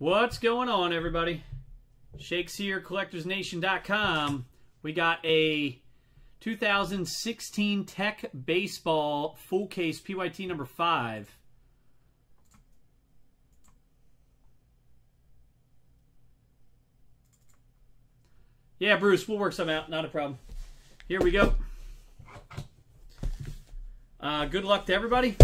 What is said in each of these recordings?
What's going on, everybody? Shakes here, collectorsnation.com. We got a 2016 Tek Baseball full case PYT number 5. Yeah, Bruce, we'll work some out. Not a problem. Here we go. Uh, good luck to everybody.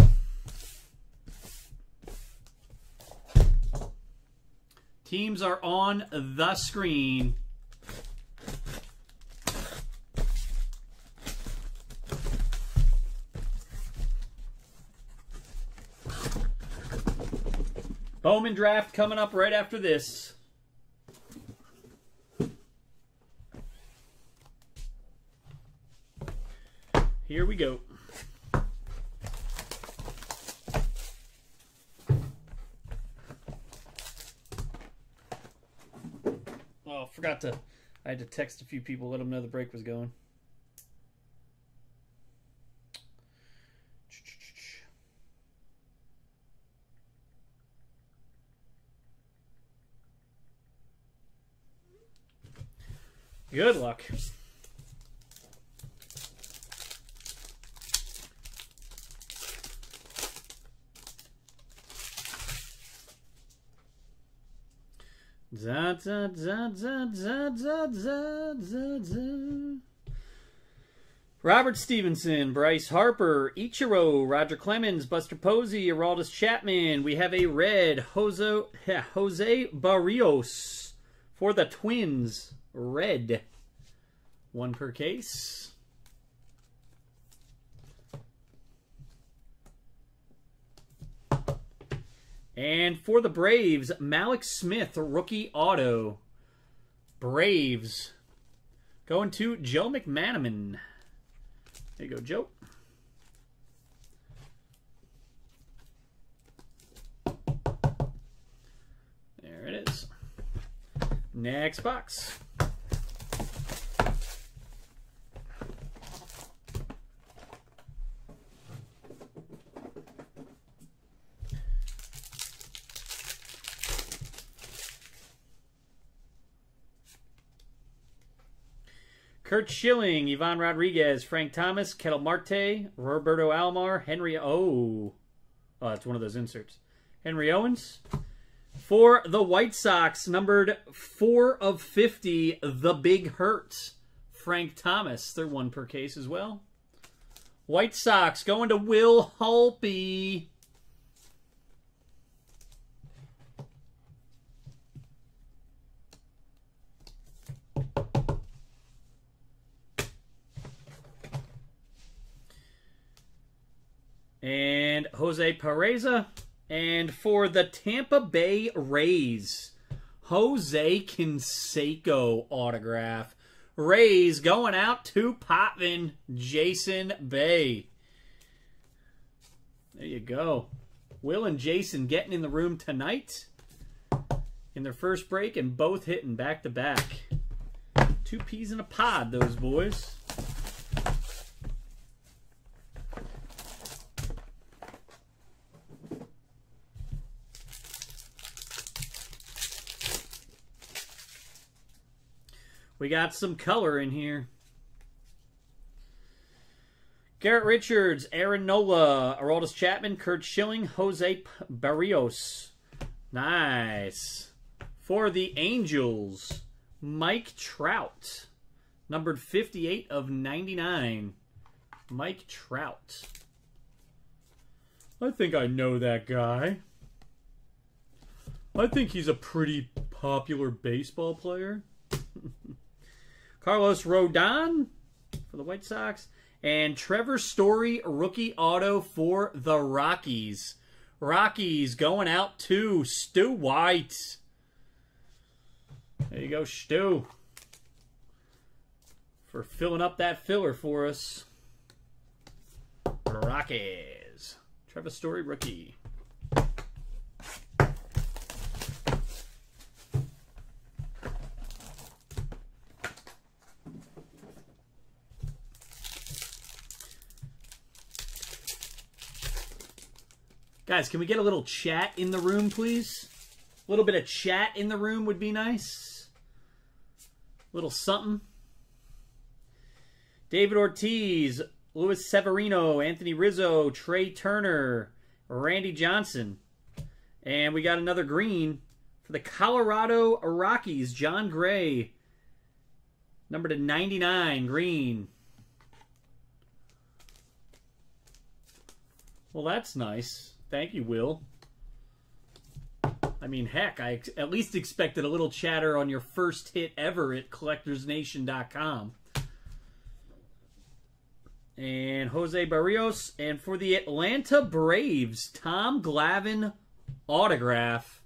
Teams are on the screen. Bowman draft coming up right after this. Here we go. Oh, forgot to. I had to text a few people, let them know the break was going. Good luck. Za, za, za, za, za, za, za. Robert Stephenson, Bryce Harper, Ichiro, Roger Clemens, Buster Posey, Aroldis Chapman. We have a red Jose, Jose Berrios for the Twins. Red. One per case. And for the Braves, Mallex Smith, rookie auto. Braves. Going to Joe McManaman. There you go, Joe. There it is. Next box. Curt Schilling, Ivan Rodriguez, Frank Thomas, Ketel Marte, Roberto Alomar, Henry O. Oh, that's one of those inserts. Henry Owens. For the White Sox, numbered 4 of 50, The Big Hurt. Frank Thomas. They're one per case as well. White Sox going to Will Holpe. and Jose Peraza. And for the Tampa Bay Rays, Jose Canseco autograph. Rays going out to Potvin, Jason Bay. There you go. Will and Jason getting in the room tonight in their first break and both hitting back to back. Two peas in a pod, those boys. We got some color in here. Garrett Richards, Aaron Nola, Aroldis Chapman, Curt Schilling, Jose Berrios. Nice. For the Angels, Mike Trout. Numbered 58 of 99. Mike Trout. I think I know that guy. I think he's a pretty popular baseball player. Carlos Rodon for the White Sox. And Trevor Story, rookie auto for the Rockies. Rockies going out to Stu White. There you go, Stu. For filling up that filler for us. Rockies. Trevor Story, rookie. Guys, can we get a little chat in the room, please? A little bit of chat in the room would be nice. A little something. David Ortiz, Luis Severino, Anthony Rizzo, Trea Turner, Randy Johnson. And we got another green for the Colorado Rockies, Jon Gray. Number to 99, green. Well, that's nice. Thank you, Will. I mean, heck, I at least expected a little chatter on your first hit ever at collectorsnation.com. And Jose Berrios. And for the Atlanta Braves, Tom Glavine autograph.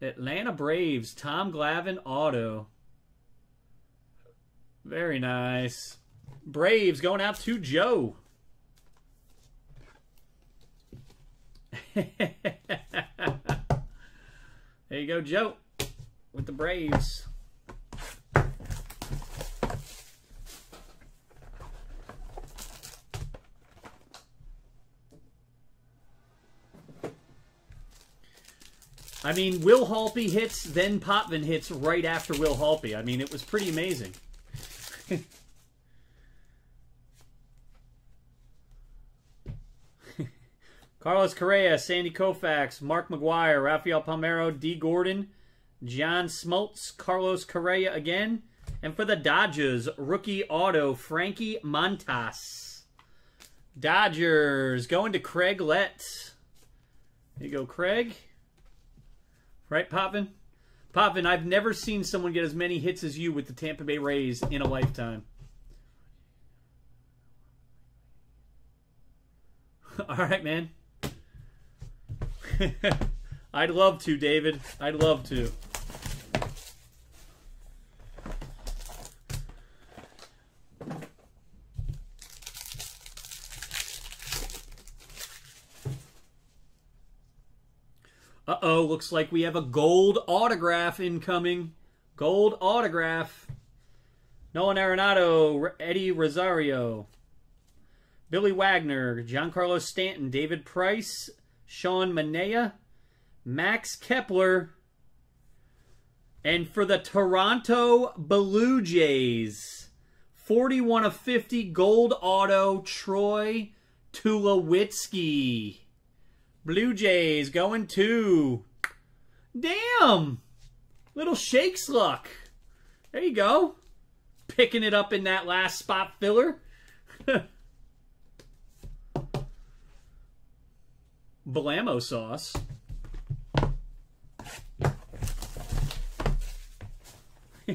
Atlanta Braves, Tom Glavine auto. Very nice. Braves going out to Joe. There you go, Joe, with the Braves. I mean, Will Holtby hits, then Potvin hits right after Will Holtby. I mean, it was pretty amazing. Carlos Correa, Sandy Koufax, Mark McGwire, Rafael Palmeiro, D. Gordon, John Smoltz, Carlos Correa again. And for the Dodgers, rookie auto, Frankie Montas. Dodgers going to Craig Lett. There you go, Craig. Right, Potvin? Potvin, I've never seen someone get as many hits as you with the Tampa Bay Rays in a lifetime. All right, man. I'd love to, David. I'd love to. Uh-oh, looks like we have a gold autograph incoming. Gold autograph. Nolan Arenado, Eddie Rosario, Billy Wagner, Giancarlo Stanton, David Price, Sean Manaea, Max Kepler, and for the Toronto Blue Jays, 41 of 50 gold auto, Troy Tulowitzki. Blue Jays going to. Damn! Little Shakes luck. There you go. Picking it up in that last spot filler. Balamo sauce.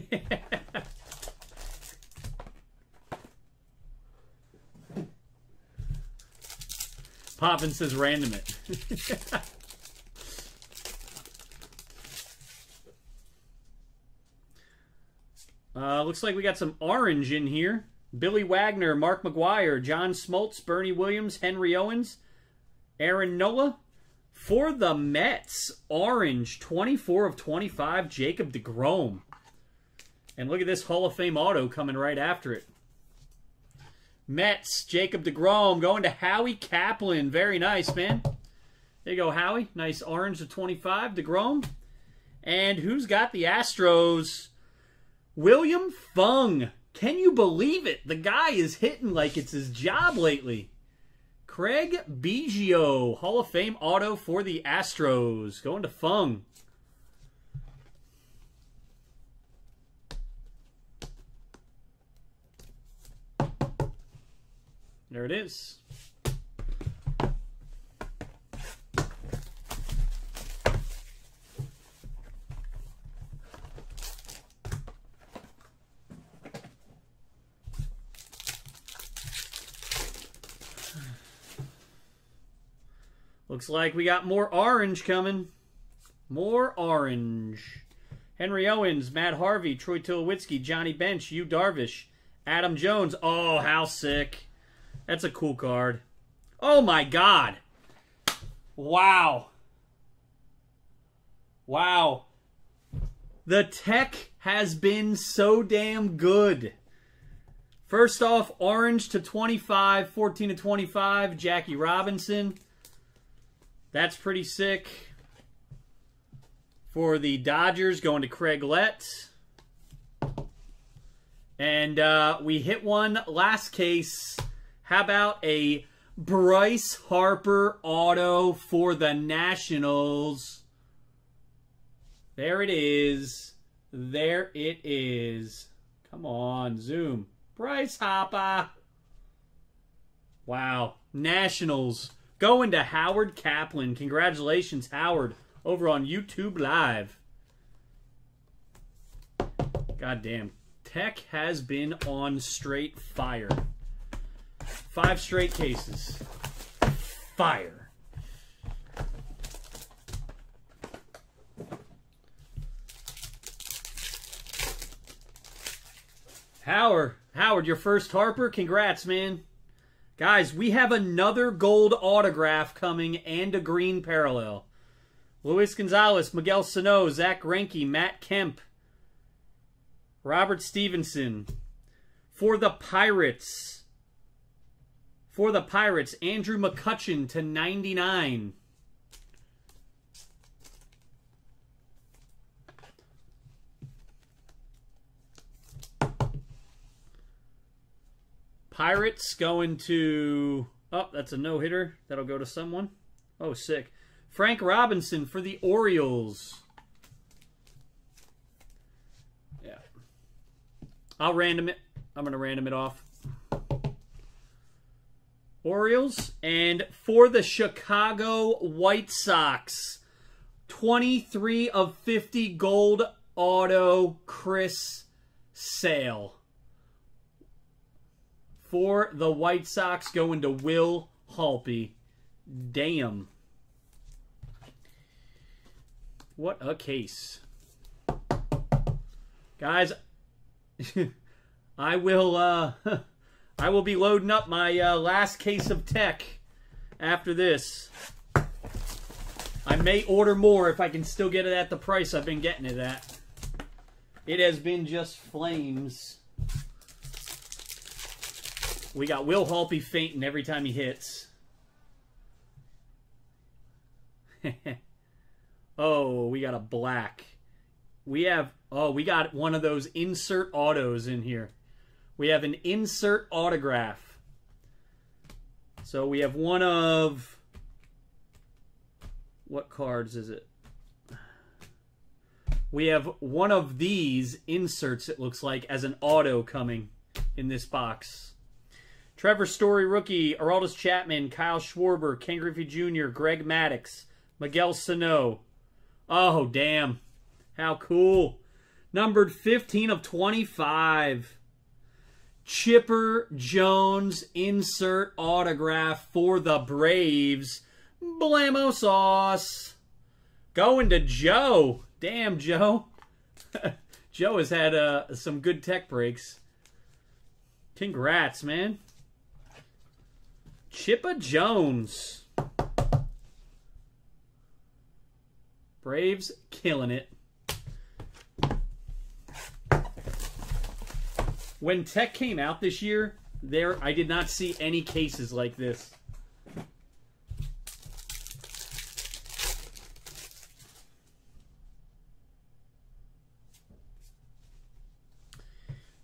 Poppin says random it. uh, looks like we got some orange in here. Billy Wagner, Mark McGwire, John Smoltz, Bernie Williams, Henry Owens, Aaron Nola. For the Mets, orange, 24 of 25, Jacob DeGrom. And look at this Hall of Fame auto coming right after it. Mets, Jacob DeGrom going to Howie Kaplan. Very nice, man. There you go, Howie. Nice orange of 25, DeGrom. And who's got the Astros? William Fung. Can you believe it? The guy is hitting like it's his job lately. Craig Biggio, Hall of Fame auto for the Astros. Going to Fung. There it is. Looks like we got more orange coming. More orange. Henry Owens, Matt Harvey, Troy Tulowitzki, Johnny Bench, Yu Darvish, Adam Jones. Oh, how sick. That's a cool card. Oh my god. Wow. Wow. The Tek has been so damn good. First off, orange to 25, 14 to 25, Jackie Robinson. That's pretty sick. For the Dodgers, going to Craig Lett. And uh, we hit one last case. How about a Bryce Harper auto for the Nationals? There it is. There it is. Come on, zoom. Bryce Harper. Wow. Nationals going to Howard Kaplan. Congratulations, Howard, over on YouTube Live. God damn. Tek has been on straight fire. Five straight cases. Fire. Howard, Howard, your first Harper. Congrats, man. Guys, we have another gold autograph coming and a green parallel. Luis Gonzalez, Miguel Sano, Zack Greinke, Matt Kemp, Robert Stephenson. For the Pirates. For the Pirates, Andrew McCutchen to 99. Pirates going to. Oh, that's a no hitter. That'll go to someone. Oh, sick. Frank Robinson for the Orioles. Yeah. I'll random it. I'm going to random it off. Orioles. And for the Chicago White Sox, 23 of 50 gold auto Chris Sale for the White Sox going to Will Halpy. Damn. What a case. Guys, I will uh I will be loading up my uh, last case of Tek after this. I may order more if I can still get it at the price I've been getting it at. It has been just flames. We got Will Halpy fainting every time he hits. oh, we got a black. We have, oh, we got one of those insert autos in here. We have an insert autograph. So we have one of, what cards is it? We have one of these inserts, it looks like, as an auto coming in this box. Trevor Story rookie, Aroldis Chapman, Kyle Schwarber, Ken Griffey Jr., Greg Maddux, Miguel Sano. Oh, damn. How cool. Numbered 15 of 25. Chipper Jones insert autograph for the Braves. Blammo sauce. Going to Joe. Damn, Joe. Joe has had uh, some good Tek breaks. Congrats, man. Chipper Jones. Braves killing it. When Tek came out this year, there I did not see any cases like this.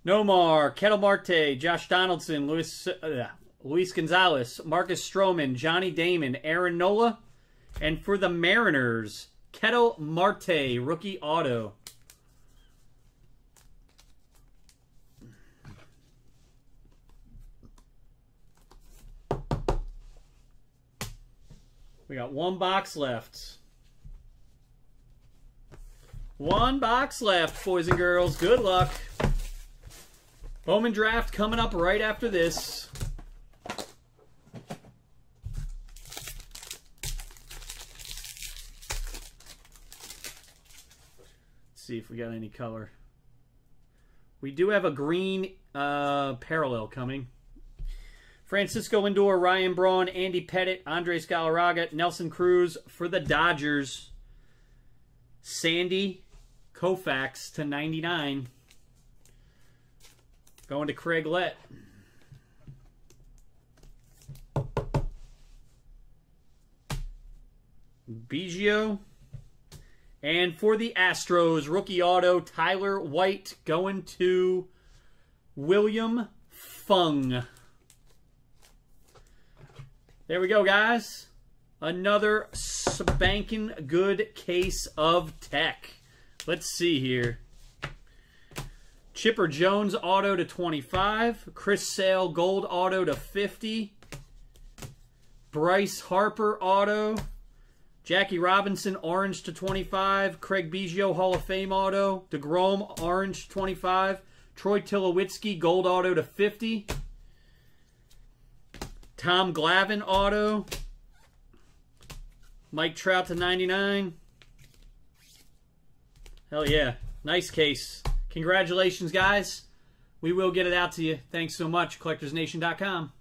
Nomar, Ketel Marte, Josh Donaldson, Luis, uh, Luis Gonzalez, Marcus Stroman, Johnny Damon, Aaron Nola, and for the Mariners, Ketel Marte, rookie auto. We got one box left. One box left, boys and girls. Good luck. Bowman draft coming up right after this. See if we got any color. We do have a green uh, parallel coming. Francisco Lindor, Ryan Braun, Andy Pettitte, Andres Galarraga, Nelson Cruz for the Dodgers. Sandy Koufax to 99. Going to Craig Lett. Biggio And for the Astros, rookie auto, Tyler White going to William Fung. There we go, guys. Another spanking good case of Tek. Let's see here. Chipper Jones auto to 25. Chris Sale gold auto to 50. Bryce Harper auto. Jackie Robinson orange to 25. Craig Biggio Hall of Fame auto. DeGrom orange 25. Troy Tulowitzki gold auto to 50. Tom Glavine auto. Mike Trout to 99. Hell yeah. Nice case. Congratulations, guys. We will get it out to you. Thanks so much. CollectorsNation.com.